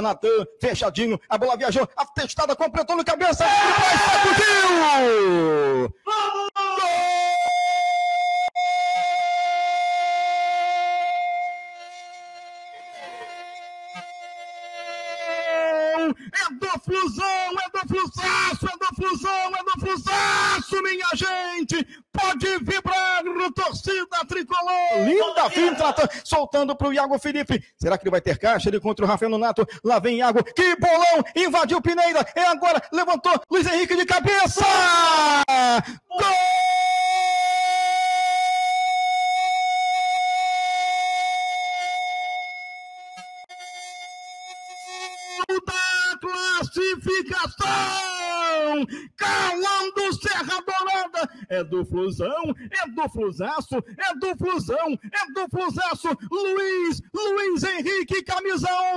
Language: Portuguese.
Natan, fechadinho, a bola viajou, a testada completou no cabeça, ele sacudiu! É do Flusão, é do Flusaço, é do Flusão, é do Flusaço, minha gente! Pode vibrar, torcida tricolor! Linda finta, soltando pro Iago Felipe. Será que ele vai ter caixa? Ele contra o Rafael Nonato. Lá vem Iago. Que bolão! Invadiu Pineira. É agora. Levantou. Luiz Henrique de cabeça! Gol! da classificação! Calando! É do Flusão, é do Flusaço, é do Flusão, é do Flusaço! Luiz, Luiz Henrique, camisa 11.